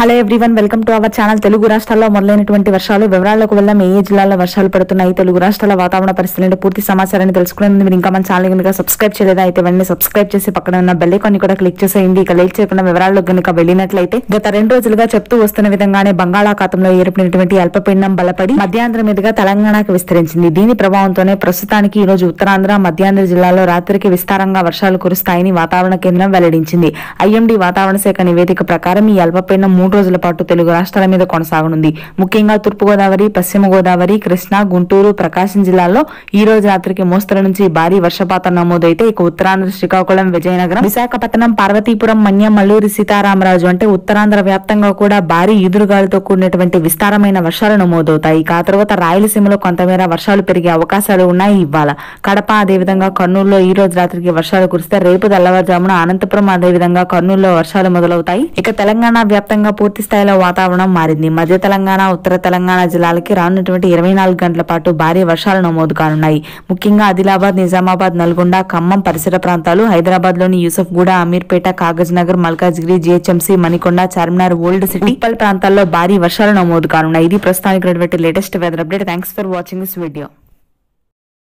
Hello everyone welcome to our channel Telugu రాష్ట్రాల్లో మొదలైనటువంటి వర్షాలు వివరాలకు వెళ్ళాం ఏ ఏ జిల్లాల్లో వర్షాలు పడుతున్నాయి? తెలుగు రాష్ట్రాల వాతావరణ పరిస్థితులు పూర్తి సమాచారాన్ని తెలుసుకునే ముందు మీరు ఇంకా మన ఛానల్ కనుక సబ్స్క్రైబ్ చేయలేదా? అయితే వెంటనే సబ్స్క్రైబ్ చేసి పక్కన ఉన్న బెల్ ఐకాన్ కూడా క్లిక్ చేసేయండి. ఇక లేట్ చేయకుండా వివరాల్లో కనుక వెళ్ళినట్లయితే గత రెండు రోజులుగా చెప్తూ వస్తున్న విధంగానే బంగాళాఖాతంలో ఏర్పడినటువంటి అల్పపీడనం బలపడి మధ్యాంధ్ర మీదుగా తెలంగాణకు విస్తరించింది. దీని ప్రభావంతోనే ప్రస్తుతానికి ఈ రోజు ఉత్తరాంధ్ర మధ్యాంధ్ర జిల్లాలో రాత్రికి విస్తారంగా వర్షాలు కురుస్తాయని వాతావరణ కేంద్రం వెల్లడించింది. ఐఎండీ వాతావరణ శాఖ నివేదిక ప్రకారం ఈ అల్పపీడనం మూడు రోజుల పాటు తెలుగు రాష్ట్రాల మీద కొనసాగనుంది. ముఖ్యంగా తూర్పుగోదావరి పశ్చిమ గోదావరి కృష్ణా గుంటూరు ప్రకాశం జిల్లాల్లో ఈ రోజు రాత్రికి మోస్తరు నుంచి భారీ వర్షపాతం నమోదైతే ఇక ఉత్తరాంధ్ర శ్రీకాకుళం విజయనగరం విశాఖపట్నం పార్వతీపురం మన్యం మల్లూరి సీతారామరాజు అంటే ఉత్తరాంధ్ర వ్యాప్తంగా కూడా భారీ ఈదురుగాలితో కూడినటువంటి విస్తారమైన వర్షాలు నమోదవుతాయి. ఆ తర్వాత రాయలసీమలో కొంతమేర వర్షాలు పెరిగే అవకాశాలు ఉన్నాయి ఇవాళ. కడప అదేవిధంగా కర్నూలులో ఈ రోజు రాత్రికి వర్షాలు కురిస్తే రేపు తెల్లవారుజామున అనంతపురం అదేవిధంగా కర్నూలులో వర్షాలు మొదలవుతాయి. ఇక తెలంగాణ వ్యాప్తంగా పూర్తి స్థాయిలో వాతావరణం మారింది. మధ్య తెలంగాణ ఉత్తర తెలంగాణ జిల్లాలకి రానున్నటువంటి ఇరవై నాలుగు గంటల పాటు భారీ వర్షాలు నమోదు కానున్నాయి. ముఖ్యంగా ఆదిలాబాద్ నిజామాబాద్ నల్గొండ ఖమ్మం పరిసర ప్రాంతాలు హైదరాబాద్లోని Yousufguda Ameerpet Kagaznagar Malkajgiri GHMC Manikonda Charminar old city పల్ ప్రాంతాల్లో భారీ వర్షాలు నమోదు కానున్నాయి. ఇది ప్రస్తుతానికి latest weather update. Thanks for watching this video